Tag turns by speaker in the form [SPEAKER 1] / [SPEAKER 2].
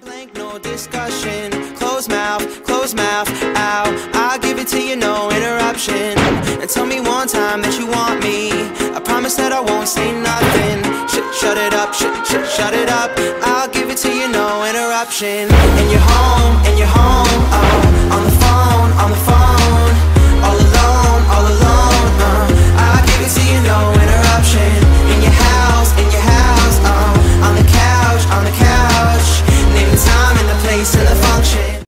[SPEAKER 1] Blank, no discussion. Close mouth, close mouth, ow. I'll give it to you, no interruption. And tell me one time that you want me. I promise that I won't say nothing. Sh- shut it up, sh- sh- shut it up. I'll give it to you, no interruption. And you're home, and you're home,